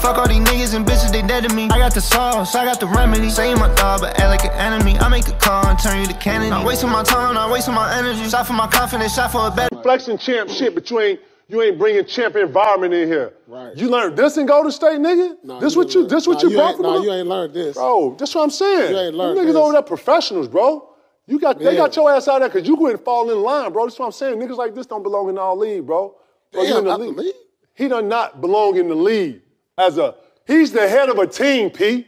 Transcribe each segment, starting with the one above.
Fuck all these niggas and bitches, they dead to me. I got the sauce, I got the remedy. Say you my dog, but act like an enemy. I make a call and turn you to Kennedy. Not wasting my time, not wasting my energy. Shot for my confidence, shot for a better. Flexing champ shit, but you ain't you ain't bringing champ environment in here. Right. You learned this in Golden State, nigga. Nah, this you what you ain't- this what nah, you you brought ain't- from nah, them? you ain't learned this. Bro, that's what I'm saying. You ain't learned Them niggas this. over there professionals, bro. You got they got your ass out there because you couldn't fall in line, bro. That's what I'm saying. Niggas like this don't belong in our league, bro. Bro, you in the the league. league? He does not belong in the league as a. He's the head of a team, P.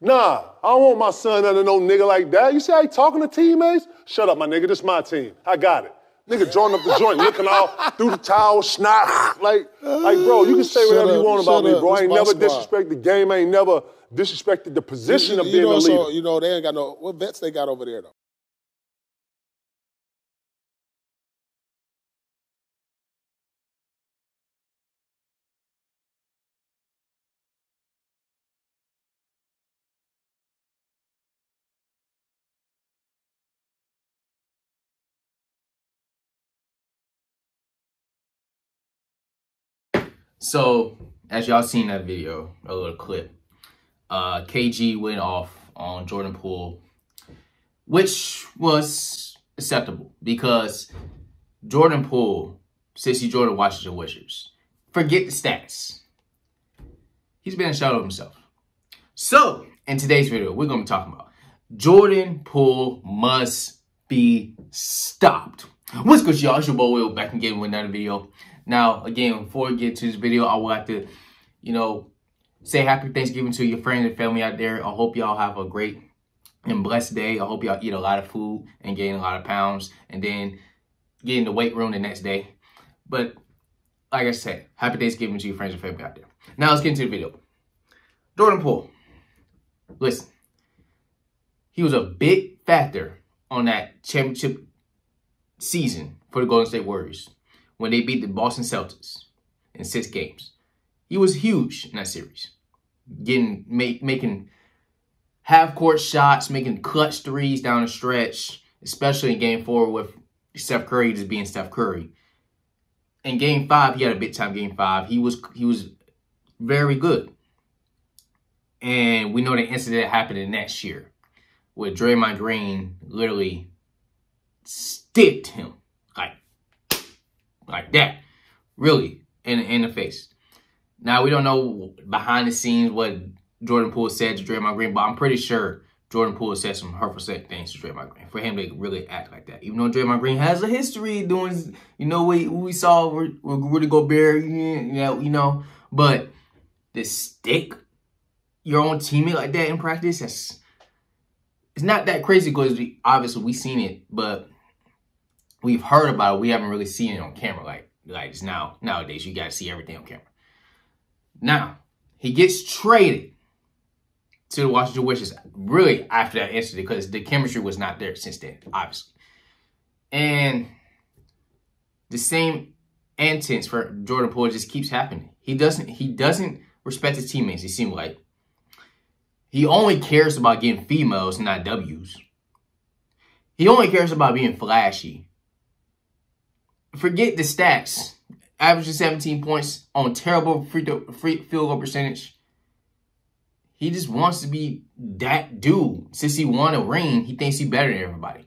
Nah, I don't want my son under no nigga like that. You see how he talking to teammates? Shut up, my nigga. This my team. I got it. Nigga drawing up the joint, looking all through the towel, snot, like, like, bro. You can say whatever you want about me, up. bro. I ain't never squad. disrespected the game. I ain't never disrespected the position of you, being know, a so, leader. you know, they ain't got no what vets they got over there though. So, as y'all seen that video, a little clip, uh, KG went off on Jordan Poole, which was acceptable because Jordan Poole, Sissy Jordan Washington Wizards, forget the stats. He's been a shadow of himself. So, in today's video, we're going to be talking about Jordan Poole must be stopped. What's good, y'all? It's your boy Will back again with another video. Now, again, before we get to this video, I would like to, you know, say happy Thanksgiving to your friends and family out there. I hope y'all have a great and blessed day. I hope y'all eat a lot of food and gain a lot of pounds and then get in the weight room the next day. But like I said, happy Thanksgiving to your friends and family out there. Now let's get into the video. Jordan Poole. Listen, he was a big factor on that championship season for the Golden State Warriors when they beat the Boston Celtics in six games. He was huge in that series, getting make, making half court shots, making clutch threes down the stretch, especially in Game Four with Steph Curry just being Steph Curry. In Game Five, he had a big time Game Five. He was he was very good. And we know the incident happened the next year with Draymond Green literally sticked him like like that, really in in the face. Now we don't know behind the scenes what Jordan Poole said to Draymond Green, but I'm pretty sure Jordan Poole said some hurtful things to Draymond Green for him to really act like that. Even though Draymond Green has a history doing, you know, we we saw with Rudy Gobert, you know, you know, but the stick your own teammate like that in practice, that's it's not that crazy because obviously we seen it, but we've heard about it. We haven't really seen it on camera like like now nowadays. You got to see everything on camera. Now he gets traded to the Washington Wizards really after that incident because the chemistry was not there since then, obviously. And the same antics for Jordan Poole just keeps happening. He doesn't he doesn't respect his teammates. It seems like he only cares about getting females, not W's. He only cares about being flashy. Forget the stats. Averaging 17 points on terrible free, throw, free field goal percentage. He just wants to be that dude. Since he won a ring, he thinks he's better than everybody.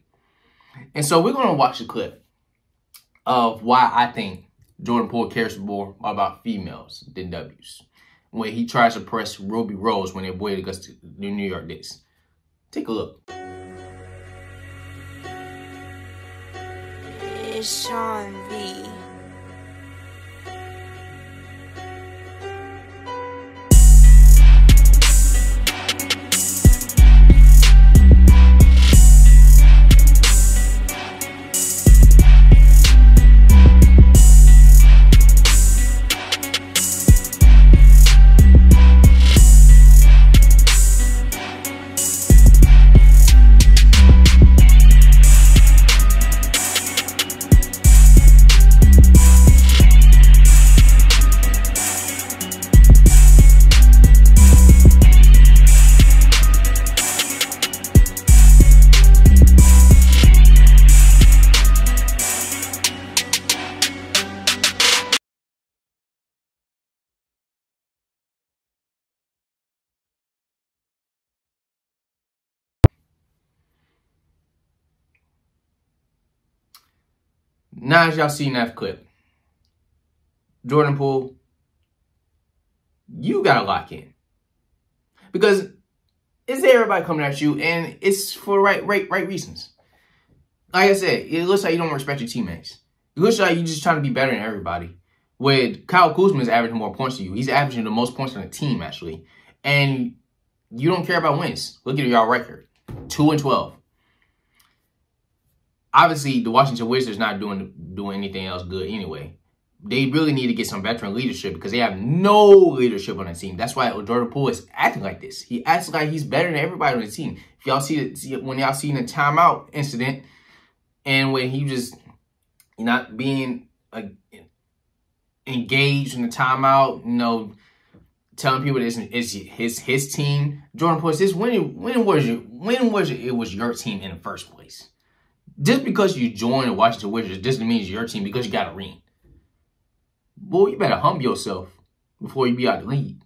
And so we're going to watch a clip of why I think Jordan Poole cares more about females than W's. When he tries to press Rubi Rose when they played against the New York Knicks. Take a look. It's Sean V. now as y'all seen that clip, Jordan Poole, you gotta lock in. Because it's everybody coming at you and it's for right right right reasons. Like I said, it looks like you don't respect your teammates. It looks like you're just trying to be better than everybody. With Kyle Kuzma is averaging more points than you. He's averaging the most points on the team, actually. And you don't care about wins. Look at y'all record. 2 and 12. Obviously, the Washington Wizards not doing doing anything else good anyway. They really need to get some veteran leadership because they have no leadership on the team. That's why Jordan Poole is acting like this. He acts like he's better than everybody on the team. If y'all see it, when y'all seen the timeout incident, and when he just not being uh, engaged in the timeout, you know, telling people this is his his team. Jordan Poole says, when when was your when was it, it was your team in the first place? Just because you joined the Washington Wizards doesn't mean it's your team because you got a ring. Boy, you better humble yourself before you be out the league.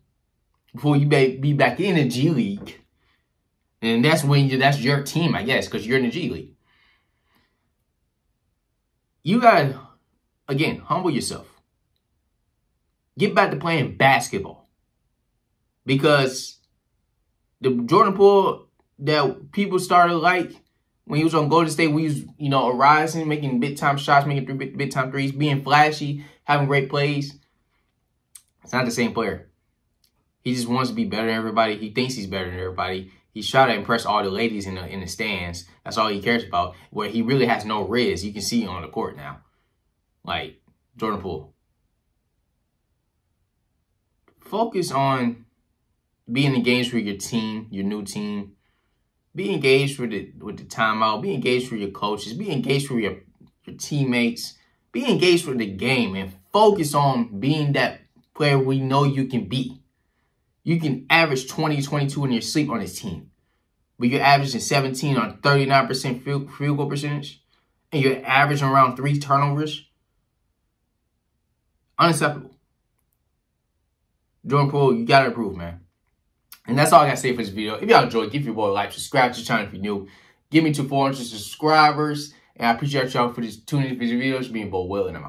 Before you be back in the G League. And that's when you that's your team, I guess, because you're in the G League. You gotta again humble yourself. Get back to playing basketball. Because the Jordan Poole that people started like when he was on Golden State, we was, you know, arising, making big time shots, making big, big time threes, being flashy, having great plays. It's not the same player. He just wants to be better than everybody. He thinks he's better than everybody. He's trying to impress all the ladies in the in the stands. That's all he cares about. Where he really has no rizz. You can see on the court now. Like Jordan Poole. Focus on being in games for your team, your new team, be engaged with the with the timeout. Be engaged with your coaches. Be engaged with your your teammates. Be engaged with the game and focus on being that player we know you can be. You can average 20, 22 in your sleep on this team. But you're averaging 17 on 39% field, field goal percentage. And you're averaging around three turnovers. Unacceptable. Jordan Poole, you gotta improve, man. And that's all I got to say for this video. If y'all enjoyed, give your boy a like, subscribe to the channel if you're new. Give me to 400 subscribers. And I appreciate y'all for just tuning in for these videos, being both willing.